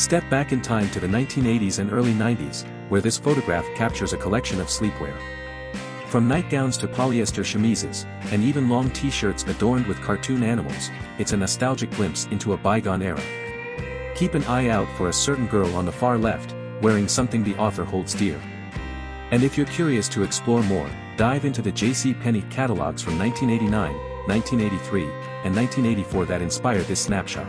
Step back in time to the 1980s and early 90s, where this photograph captures a collection of sleepwear. From nightgowns to polyester chemises, and even long t-shirts adorned with cartoon animals, it's a nostalgic glimpse into a bygone era. Keep an eye out for a certain girl on the far left, wearing something the author holds dear. And if you're curious to explore more, dive into the J.C. Penney catalogs from 1989, 1983, and 1984 that inspired this snapshot.